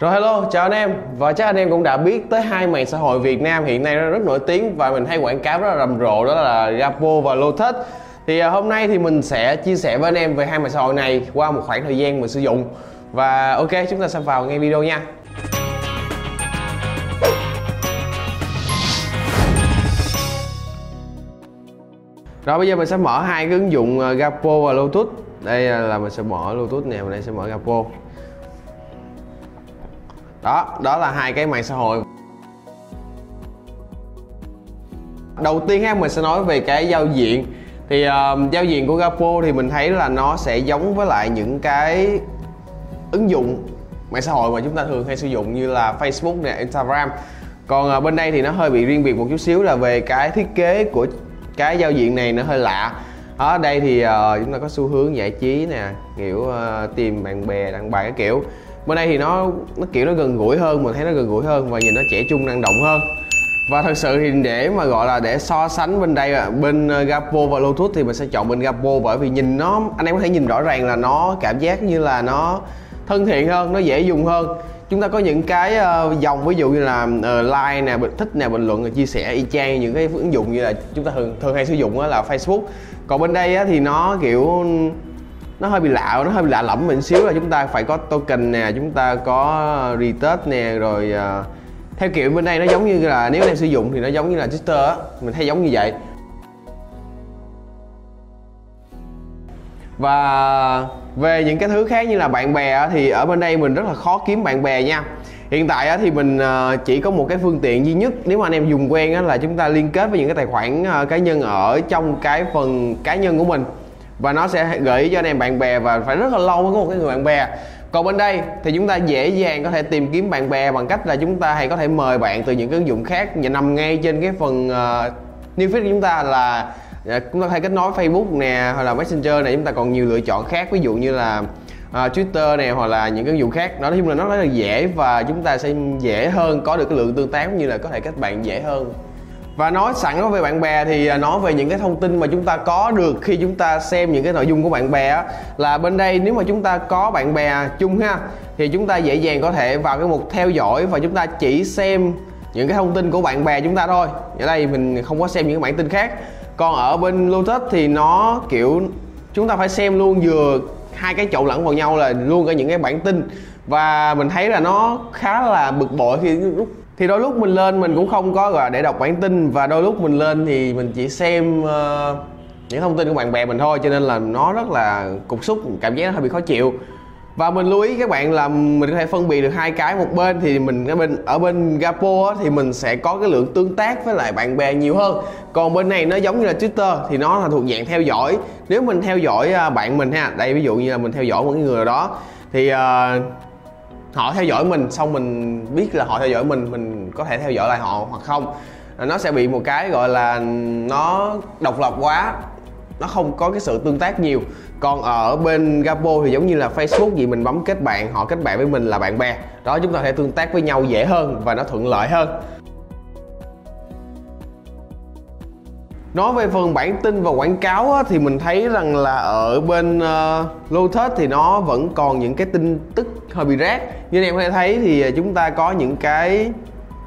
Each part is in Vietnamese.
Rồi hello, chào anh em. Và chắc anh em cũng đã biết tới hai mạng xã hội Việt Nam hiện nay rất nổi tiếng Và mình thấy quảng cáo rất là rầm rộ đó là Gapo và Lotus. Thì à, hôm nay thì mình sẽ chia sẻ với anh em về hai mạng xã hội này Qua một khoảng thời gian mình sử dụng. Và ok, chúng ta sẽ vào ngay video nha. Rồi bây giờ mình sẽ mở hai cái ứng dụng à, Gapo và Lotus. Đây là mình sẽ mở Lotus nè, mình đây sẽ mở Gapo đó đó là hai cái mạng xã hội đầu tiên ha mình sẽ nói về cái giao diện thì uh, giao diện của Gapo thì mình thấy là nó sẽ giống với lại những cái ứng dụng mạng xã hội mà chúng ta thường hay sử dụng như là Facebook nè, Instagram. Còn uh, bên đây thì nó hơi bị riêng biệt một chút xíu là về cái thiết kế của cái giao diện này nó hơi lạ. Ở đây thì uh, chúng ta có xu hướng giải trí nè, kiểu uh, tìm bạn bè đăng bài các kiểu bên đây thì nó nó kiểu nó gần gũi hơn, mình thấy nó gần gũi hơn và nhìn nó trẻ trung năng động hơn. Và thật sự thì để mà gọi là để so sánh bên đây bên ờ, Gapo và Lotus thì mình sẽ chọn bên Gapo bởi vì nhìn nó, anh em có thể nhìn rõ ràng là nó cảm giác như là nó thân thiện hơn, nó dễ dùng hơn. Chúng ta có những cái ờ, dòng ví dụ như là ờ, like nè thích nè, bình luận chia sẻ y chang những cái ứng dụng như là chúng ta thường thường hay sử dụng là Facebook. Còn bên đây thì nó kiểu nó hơi bị lạ nó hơi bị lạ lẫm mình xíu là chúng ta phải có token nè chúng ta có retest nè rồi uh, theo kiểu bên đây nó giống như là nếu anh em sử dụng thì nó giống như là Twitter á. Mình thấy giống như vậy. Và về những cái thứ khác như là bạn bè thì ở bên đây mình rất là khó kiếm bạn bè nha. Hiện tại thì mình à, chỉ có một cái phương tiện duy nhất. Nếu mà anh em dùng quen là chúng ta liên kết với những cái tài khoản à, cá nhân ở trong cái phần cá nhân của mình và nó sẽ gợi ý cho anh em bạn bè và phải rất là lâu mới có một cái người bạn bè. Còn bên đây thì chúng ta dễ dàng có thể tìm kiếm bạn bè bằng cách là chúng ta hay có thể mời bạn từ những cái ứng dụng khác. Và nằm ngay trên cái phần ờ, uh, new feed của chúng ta là uh, chúng ta hay kết nối Facebook nè hoặc là Messenger này. Chúng ta còn nhiều lựa chọn khác ví dụ như là uh, Twitter nè hoặc là những cái ứng dụng khác. Nói chung là nó rất là dễ và chúng ta sẽ dễ hơn có được cái lượng tương tác cũng như là có thể kết bạn dễ hơn và nói sẵn nói về bạn bè thì à, nói về những cái thông tin mà chúng ta có được khi chúng ta xem những cái nội dung của bạn bè á. Là bên đây nếu mà chúng ta có bạn bè chung ha, thì chúng ta dễ dàng có thể vào cái mục theo dõi và chúng ta chỉ xem những cái thông tin của bạn bè chúng ta thôi. Ở đây mình không có xem những cái bản tin khác. Còn ở bên Lotus thì nó, kiểu, chúng ta phải xem luôn vừa hai cái trộn lẫn vào nhau là luôn cả những cái bản tin. Và mình thấy là nó khá là bực bội khi lúc thì đôi lúc mình lên mình cũng không có gọi để đọc bản tin và đôi lúc mình lên thì mình chỉ xem uh, những thông tin của bạn bè mình thôi cho nên là nó rất là cục xúc cảm giác nó hơi bị khó chịu. Và mình lưu ý các bạn là mình có thể phân biệt được hai cái một bên thì mình ở bên ở bên Gapo á, thì mình sẽ có cái lượng tương tác với lại bạn bè nhiều hơn. Còn bên này nó giống như là Twitter thì nó là thuộc dạng theo dõi. Nếu mình theo dõi à, bạn mình ha đây ví dụ như là mình theo dõi một người nào đó thì uh, họ theo dõi mình xong mình biết là họ theo dõi mình mình có thể theo dõi lại họ hoặc không. Nó sẽ bị một cái gọi là nó độc lập quá, nó không có cái sự tương tác nhiều. Còn ở bên Gapo thì giống như là Facebook gì mình bấm kết bạn, họ kết bạn với mình là bạn bè. Đó, chúng ta có thể tương tác với nhau dễ hơn và nó thuận lợi hơn. Nói về phần bản tin và quảng cáo á, thì mình thấy rằng là ở bên uh, Lotus thì nó vẫn còn những cái tin tức hơi bị rác. Như em có thể thấy thì chúng ta có những cái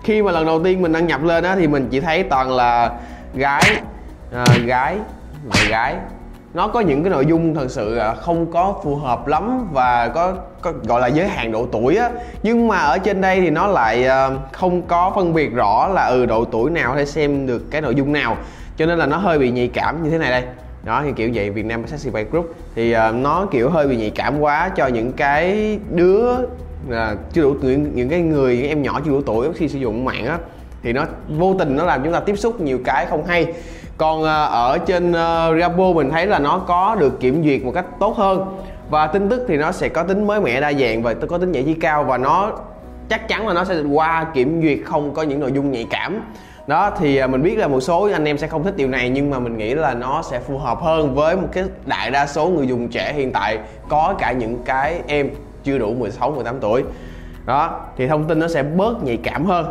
khi mà lần đầu tiên mình đăng nhập lên á thì mình chỉ thấy toàn là gái uh, gái và gái. Nó có những cái nội dung thật sự không có phù hợp lắm và có, có gọi là giới hạn độ tuổi á. Nhưng mà ở trên đây thì nó lại uh, không có phân biệt rõ là ừ độ tuổi nào để xem được cái nội dung nào cho nên là nó hơi bị nhạy cảm như thế này đây. Đó thì kiểu vậy Việt Nam Sexy Bike Group. Thì uh, nó kiểu hơi bị nhạy cảm quá cho những cái đứa là chưa đủ những, những cái người những em nhỏ chưa đủ tuổi khi sử dụng mạng á. Thì nó vô tình nó làm chúng ta tiếp xúc nhiều cái không hay. Còn uh, ở trên uh, Rapo mình thấy là nó có được kiểm duyệt một cách tốt hơn. Và tin tức thì nó sẽ có tính mới mẻ đa dạng và có tính giải trí cao và nó chắc chắn là nó sẽ qua kiểm duyệt không có những nội dung nhạy cảm. Đó thì à, mình biết là một số anh em sẽ không thích điều này nhưng mà mình nghĩ là nó sẽ phù hợp hơn với một cái đại đa số người dùng trẻ hiện tại có cả những cái em chưa đủ 16 18 tuổi. Đó thì thông tin nó sẽ bớt nhạy cảm hơn.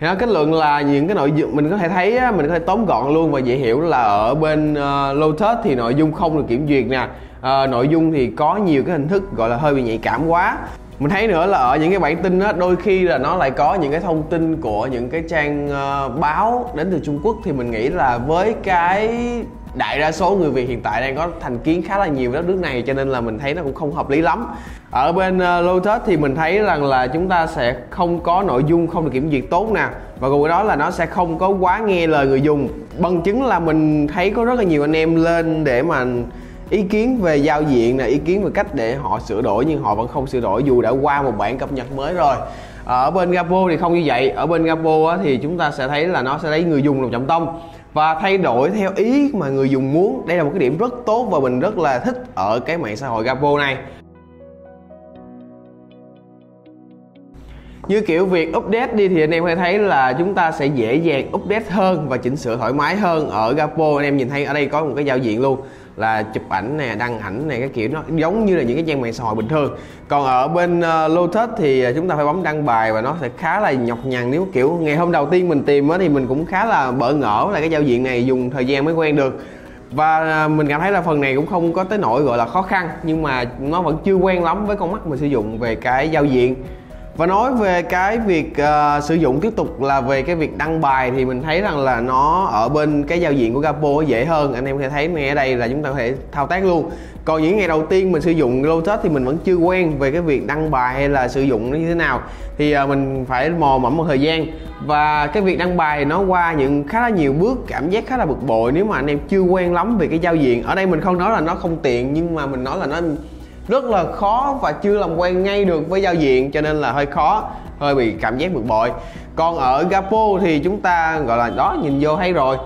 Thì nó kết luận là những cái nội dung mình có thể thấy mình có thể tóm gọn luôn và dễ hiểu là ở bên uh, Lotus thì nội dung không được kiểm duyệt nè. Uh, nội dung thì có nhiều cái hình thức gọi là hơi bị nhạy cảm quá mình thấy nữa là ở những cái bản tin á đôi khi là nó lại có những cái thông tin của những cái trang uh, báo đến từ Trung Quốc thì mình nghĩ là với cái đại đa số người Việt hiện tại đang có thành kiến khá là nhiều với đất nước này cho nên là mình thấy nó cũng không hợp lý lắm. Ở bên uh, Lotus thì mình thấy rằng là chúng ta sẽ không có nội dung không được kiểm duyệt tốt nè và cùng với đó là nó sẽ không có quá nghe lời người dùng. Bằng chứng là mình thấy có rất là nhiều anh em lên để mà ý kiến về giao diện là ý kiến về cách để họ sửa đổi nhưng họ vẫn không sửa đổi, dù đã qua một bản cập nhật mới rồi. Ở bên Gapo thì không như vậy. Ở bên Gapo thì chúng ta sẽ thấy là nó sẽ lấy người dùng làm trọng tâm và thay đổi theo ý mà người dùng muốn. Đây là một cái điểm rất tốt và mình rất là thích ở cái mạng xã hội Gapo này. Như kiểu việc update đi thì anh em hay thấy là chúng ta sẽ dễ dàng update hơn và chỉnh sửa thoải mái hơn ở Gapo. Anh em nhìn thấy ở đây có một cái giao diện luôn là chụp ảnh nè đăng ảnh này cái kiểu nó giống như là những cái trang mạng xã hội bình thường. Còn ở bên uh, Lotus thì ờ, chúng ta phải bấm đăng bài và nó sẽ khá là nhọc nhằn. Nếu kiểu ngày hôm đầu tiên mình tìm á thì mình cũng khá là bỡ ngỡ là cái giao diện này dùng thời gian mới quen được. Và ờ, mình cảm thấy là phần này cũng không có tới nỗi gọi là khó khăn nhưng mà nó vẫn chưa quen lắm với con mắt mình sử dụng về cái giao diện và nói về cái việc uh, sử dụng tiếp tục là về cái việc đăng bài thì mình thấy rằng là nó ở bên cái giao diện của Gapo dễ hơn. Anh em có thể thấy ngay ở đây là chúng ta có thể thao tác luôn. Còn những ngày đầu tiên mình sử dụng Lotus thì mình vẫn chưa quen về cái việc đăng bài hay là sử dụng nó như thế nào. Thì uh, mình phải mò mẫm một thời gian. Và cái việc đăng bài nó qua những khá là nhiều bước cảm giác khá là bực bội nếu mà anh em chưa quen lắm về cái giao diện. Ở đây mình không nói là nó không tiện nhưng mà mình nói là nó rất là khó và chưa làm quen ngay được với giao diện cho nên là hơi khó hơi bị cảm giác bực bội. Còn ở Gapo thì chúng ta gọi là đó nhìn vô hay rồi.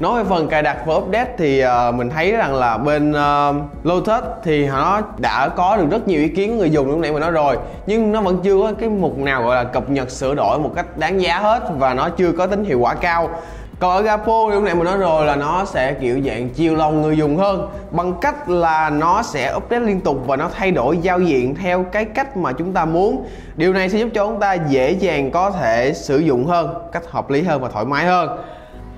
Nói về phần cài đặt và update thì uh, mình thấy rằng là bên uh, Lotus thì nó đã có được rất nhiều ý kiến của người dùng lúc nãy mình nói rồi nhưng nó vẫn chưa có cái mục nào gọi là cập nhật sửa đổi một cách đáng giá hết và nó chưa có tính hiệu quả cao còn ở Gapo thì lúc nãy mình nói rồi là nó sẽ kiểu dạng chiều lòng người dùng hơn. Bằng cách là nó sẽ update liên tục và nó thay đổi giao diện theo cái cách mà chúng ta muốn. Điều này sẽ giúp cho chúng ta dễ dàng có thể sử dụng hơn cách hợp lý hơn và thoải mái hơn.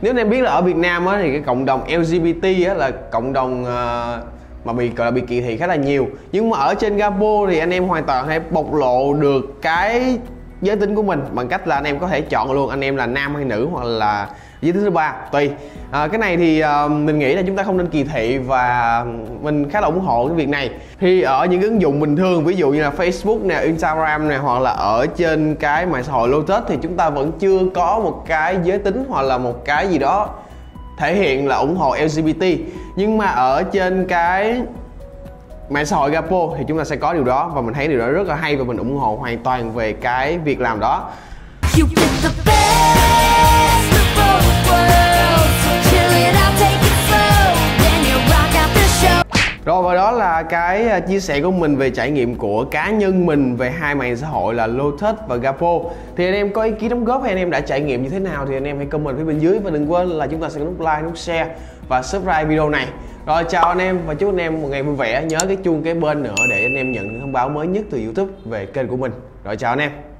Nếu anh em biết là ở Việt Nam á, thì cái cộng đồng LGBT á, là cộng đồng uh, mà bị gọi là bị kỳ thị khá là nhiều. Nhưng mà ở trên Gapo thì anh em hoàn toàn hay bộc lộ được cái giới tính của mình bằng cách là anh em có thể chọn luôn anh em là nam hay nữ hoặc là giới thứ ba tùy à, cái này thì à, mình nghĩ là chúng ta không nên kỳ thị và mình khá là ủng hộ cái việc này. Thì ở những ứng dụng bình thường ví dụ như là Facebook nè Instagram nè hoặc là ở trên cái mạng xã hội Lotus thì chúng ta vẫn chưa có một cái giới tính hoặc là một cái gì đó thể hiện là ủng hộ LGBT nhưng mà ở trên cái mạng xã hội Gapo thì chúng ta sẽ có điều đó và mình thấy điều đó rất là hay và mình ủng hộ hoàn toàn về cái việc làm đó. Rồi và đó là cái à, chia sẻ của mình về trải nghiệm của cá nhân mình về hai mạng xã hội là Lotus và Gapo. Thì anh em có ý kiến đóng góp hay anh em đã trải nghiệm như thế nào thì anh em hãy comment phía bên dưới và đừng quên là chúng ta sẽ nút like, nút share và subscribe video này. Rồi chào anh em và chúc anh em một ngày vui vẻ. Nhớ cái chuông cái bên nữa để anh em nhận thông báo mới nhất từ YouTube về kênh của mình. Rồi chào anh em.